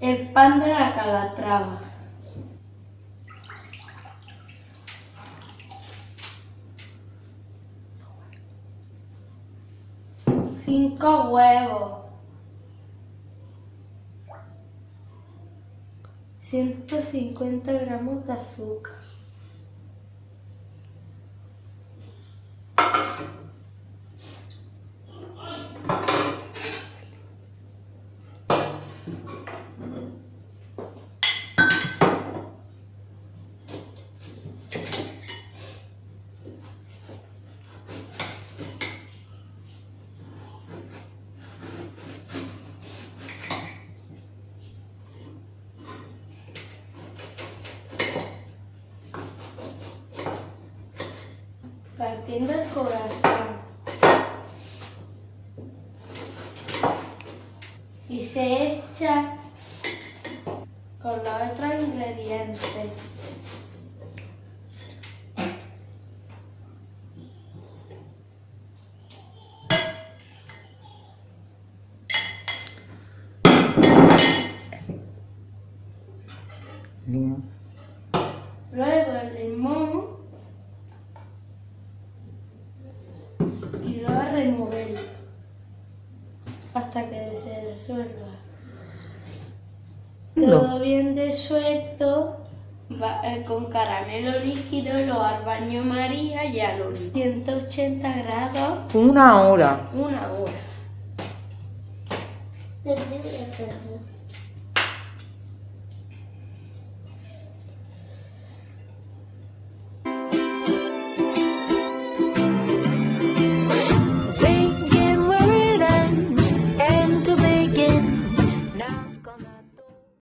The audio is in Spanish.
El pan de la calatrava. Cinco huevos. 150 gramos de azúcar. Partiendo el corazón. Y se echa con los otros ingredientes. Luego el limón y lo va a remover hasta No. Todo bien disuelto va- eh, con caramelo líquido lo al baño María y a los 180 grados Una hora. una hora.